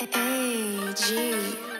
A-A-G.